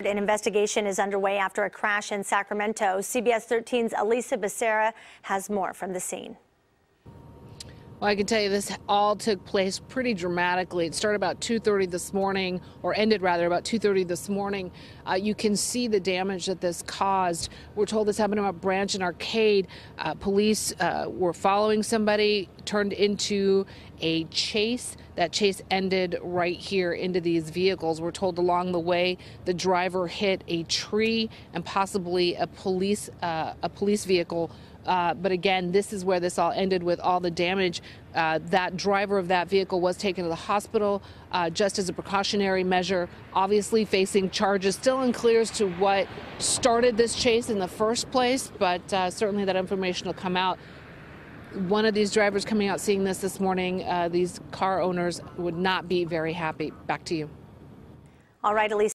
An investigation is underway after a crash in Sacramento. CBS 13's Elisa Becerra has more from the scene. Well, I can tell you this all took place pretty dramatically. It started about 2:30 this morning, or ended rather about 2:30 this morning. Uh, you can see the damage that this caused. We're told this happened about Branch and Arcade. Uh, police uh, were following somebody, turned into a chase. That chase ended right here into these vehicles. We're told along the way the driver hit a tree and possibly a police uh, a police vehicle. Uh, but again, this is where this all ended with all the damage. Uh, that driver of that vehicle was taken to the hospital uh, just as a precautionary measure, obviously facing charges. Still unclear as to what started this chase in the first place, but uh, certainly that information will come out. One of these drivers coming out seeing this this morning, uh, these car owners would not be very happy. Back to you. All right, Elisa.